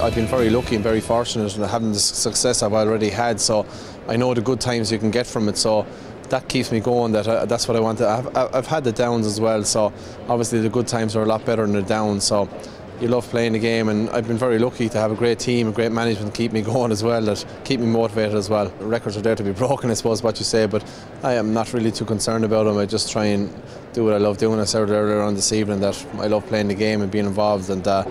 I've been very lucky and very fortunate in having the success I've already had. So I know the good times you can get from it. So that keeps me going. That I, that's what I want to. I've, I've had the downs as well. So obviously the good times are a lot better than the downs. So you love playing the game and I've been very lucky to have a great team, a great management keep me going as well, that keep me motivated as well. Records are there to be broken I suppose what you say but I am not really too concerned about them. I just try and do what I love doing. I said earlier on this evening that I love playing the game and being involved and uh,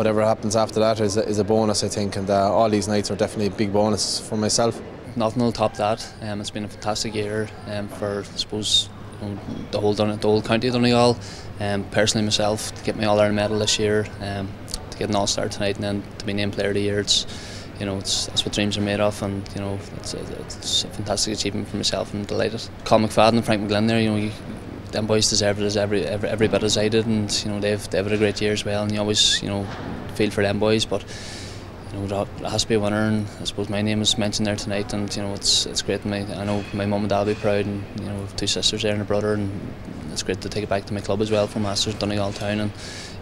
whatever happens after that is a, is a bonus I think and uh, all these nights are definitely a big bonus for myself. Nothing will top that. Um, it's been a fantastic year um, for I suppose the whole the whole county of Donegal. Um, personally myself to get my All Ireland medal this year, um, to get an All Star tonight, and then to be named Player of the Year. It's you know it's, that's what dreams are made of, and you know it's, it's a fantastic achievement for myself. and delighted. Colm McFadden and Frank McGlynn there, you know. You, them boys deserve it as every, every every bit as I did, and you know they've they've had a great year as well. And you always you know feel for them boys, but you know, it has to be a winner, and I suppose my name is mentioned there tonight, and you know, it's it's great. My, I know my mum and dad will be proud, and you know, two sisters there and a brother, and it's great to take it back to my club as well Four Masters Donegal Town, and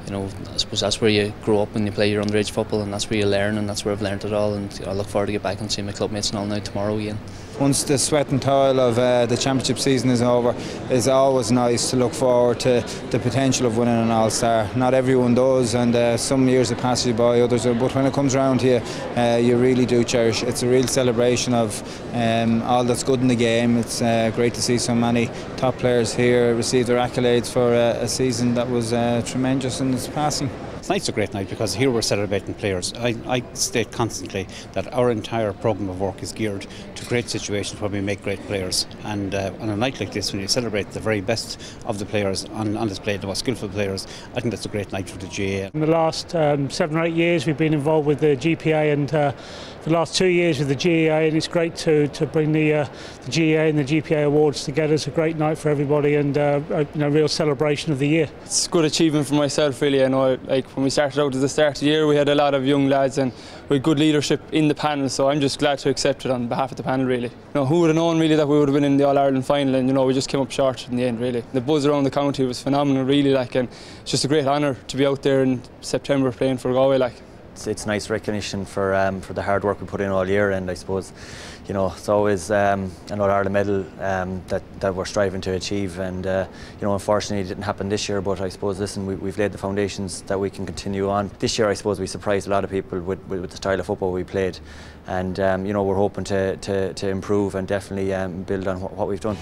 you know, I suppose that's where you grow up and you play your underage football, and that's where you learn, and that's where I've learned it all, and you know, I look forward to get back and see my clubmates and all now tomorrow again once the sweat and toil of uh, the championship season is over, it's always nice to look forward to the potential of winning an All Star. Not everyone does, and uh, some years it passes you by, others are. But when it comes around here, you, uh, you really do cherish. It's a real celebration of um, all that's good in the game. It's uh, great to see so many top players here receive their accolades for a season that was uh, tremendous in its passing. Tonight's a great night because here we're celebrating players. I, I state constantly that our entire programme of work is geared to create situations where we make great players. And uh, on a night like this, when you celebrate the very best of the players on, on display, the most skillful players, I think that's a great night for the GAA. In the last um, seven or eight years, we've been involved with the GPA and uh, the last two years with the GAA, and it's great to, to bring the, uh, the GAA and the GPA awards together. It's a great night for everybody and uh, a you know, real celebration of the year. It's a good achievement for myself, really. I know, like when we started out at the start of the year, we had a lot of young lads and had good leadership in the panel, so I'm just glad to accept it on behalf of the panel, really. You know, who would have known, really, that we would have been in the All Ireland final, and you know, we just came up short in the end, really. The buzz around the county was phenomenal, really, like, and it's just a great honour to be out there in September playing for Galway, like it's, it's nice recognition for um, for the hard work we put in all year, and I suppose, you know, it's always um, an All Ireland medal um, that that we're striving to achieve, and uh, you know, unfortunately, it didn't happen this year. But I suppose, listen, we, have laid the foundations that we can continue on. This year, I suppose, we surprised a lot of people with, with, with the style of football we played, and um, you know, we're hoping to to, to improve and definitely um, build on what, what we've done.